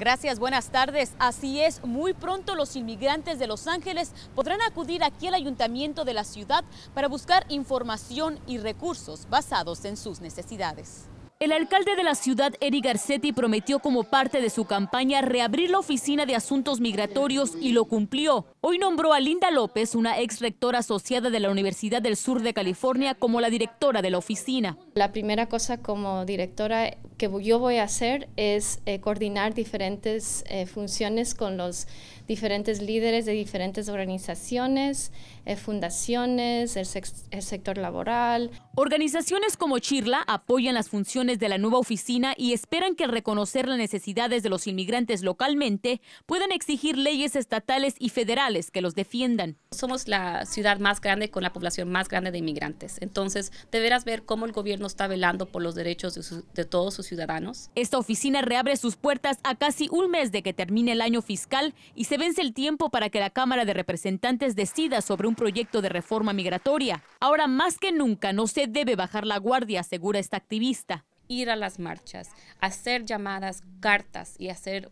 Gracias, buenas tardes. Así es, muy pronto los inmigrantes de Los Ángeles podrán acudir aquí al ayuntamiento de la ciudad para buscar información y recursos basados en sus necesidades. El alcalde de la ciudad, Eric Garcetti, prometió como parte de su campaña reabrir la oficina de asuntos migratorios y lo cumplió. Hoy nombró a Linda López, una ex rectora asociada de la Universidad del Sur de California, como la directora de la oficina. La primera cosa como directora que yo voy a hacer es eh, coordinar diferentes eh, funciones con los diferentes líderes de diferentes organizaciones, eh, fundaciones, el, el sector laboral. Organizaciones como Chirla apoyan las funciones de la nueva oficina y esperan que al reconocer las necesidades de los inmigrantes localmente puedan exigir leyes estatales y federales que los defiendan. Somos la ciudad más grande con la población más grande de inmigrantes, entonces deberás ver cómo el gobierno está velando por los derechos de, de todos sus ciudadanos. Esta oficina reabre sus puertas a casi un mes de que termine el año fiscal y se vence el tiempo para que la Cámara de Representantes decida sobre un proyecto de reforma migratoria. Ahora más que nunca no se debe bajar la guardia, asegura esta activista ir a las marchas, hacer llamadas, cartas y hacer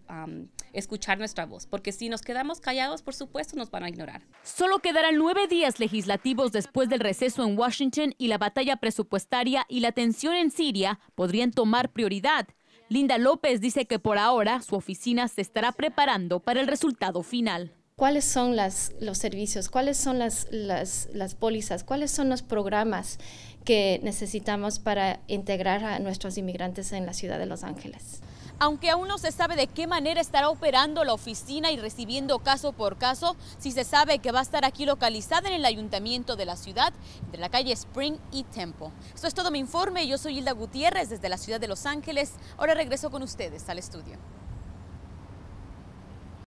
escuchar nuestra voz, porque si nos quedamos callados, por supuesto, nos van a ignorar. Solo quedarán nueve días legislativos después del receso en Washington y la batalla presupuestaria y la tensión en Siria podrían tomar prioridad. Linda López dice que por ahora su oficina se estará preparando para el resultado final cuáles son los servicios, cuáles son las, pólizas, cuáles son los programas que necesitamos para integrar a nuestros inmigrantes en la ciudad de Los Ángeles. Aunque aún no se sabe de qué manera estará operando la oficina y recibiendo caso por caso, sí se sabe que va a estar aquí localizada en el ayuntamiento de la ciudad, entre la calle Spring y Temple. Esto es todo mi informe. Yo soy Hilda Gutiérrez desde la ciudad de Los Ángeles. Ahora regreso con ustedes al estudio.